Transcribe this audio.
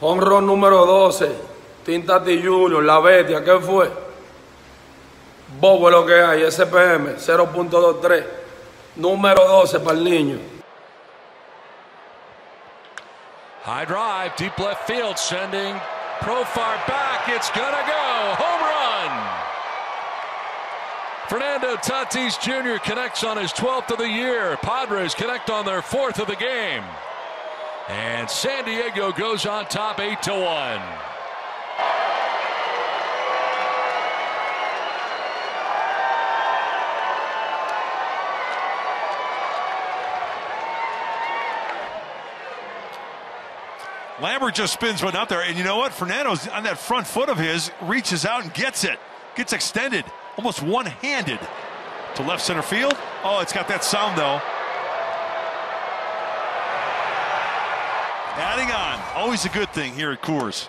Honrón número 12. Tintati Junior, la bestia, ¿qué fue? Bobo lo que hay, SPM 0.23. Número 12 para el niño. High drive, deep left field, sending Profar back. It's gonna go. Home run. Fernando Tatis Jr. connects on his 12th of the year. Padres connect on their fourth of the game. And San Diego goes on top 8 to 1. Lambert just spins one out there, and you know what? Fernando's on that front foot of his, reaches out and gets it. Gets extended, almost one-handed to left center field. Oh, it's got that sound though. Adding on, always a good thing here at Coors.